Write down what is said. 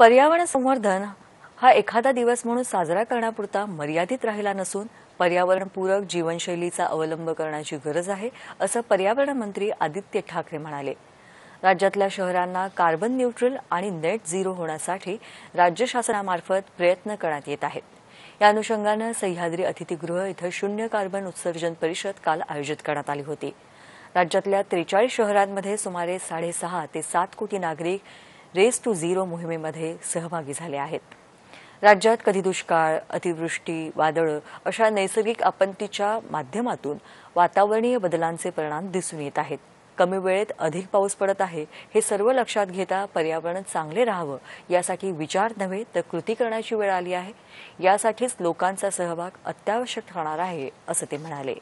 पर्यावरण संवर्धन हा एखादा दिवस म्हणून साजरा करण्यापुरता मर्यादित राहिला नसून पर्यावरणपूरक जीवनशैलीचा अवलंब करण्याची गरज आहे असं पर्यावरण मंत्री आदित्य ठाकरे म्हणाले. राज्यातल्या शहरांना कार्बन न्यूट्रल आणि नेट झिरो होण्यासाठी राज्य शासनामार्फत प्रयत्न करण्यात येत आहेत. या अनुषंगानं सह्याद्री अतिथीगृह इथं शून्य कार्बन उत्सर्जन परिषद काल आयोजित करण्यात आली होती. राज्यातल्या त्रेचाळीस शहरांमध्ये सुमारे साडेसहा ते सात कोटी नागरिक रेस टू झिरो मोहिमेमध्ये सहभागी झाले आहेत. राज्यात कधी दुष्काळ अतिवृष्टी वादळं अशा नैसर्गिक आपत्तीच्या माध्यमातून वातावरणीय बदलांचे परिणाम दिसून येत आहेत. कमी वेळेत अधिक पाऊस पडत आहे हे सर्व लक्षात घेता पर्यावरण चांगले राहावं यासाठी विचार नव्हे तर कृती करण्याची वेळ आली आहे. यासाठीच लोकांचा सहभाग अत्यावश्यक ठरणार आहे असं ते म्हणाले.